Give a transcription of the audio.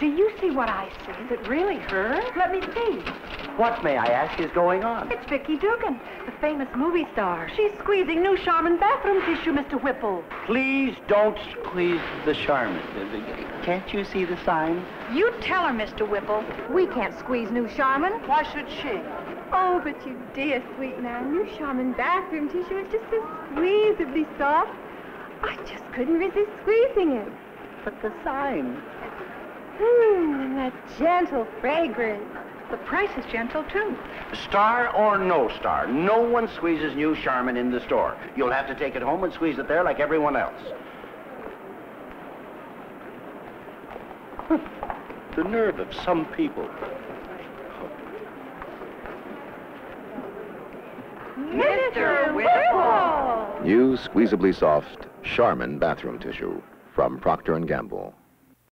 Do you see what I see? Is it really her? Let me see. What, may I ask, is going on? It's Vicky Dugan, the famous movie star. She's squeezing new Charmin bathroom tissue, Mr. Whipple. Please don't squeeze the Charmin. Can't you see the sign? You tell her, Mr. Whipple. We can't squeeze new Charmin. Why should she? Oh, but you dear sweet man, new Charmin bathroom tissue is just so squeezably soft. I just couldn't resist squeezing it. But the sign. Hmm, and that gentle fragrance. The price is gentle, too. Star or no star, no one squeezes new Charmin in the store. You'll have to take it home and squeeze it there like everyone else. the nerve of some people. Mr. Whipple! New squeezably soft Charmin bathroom tissue from Procter & Gamble.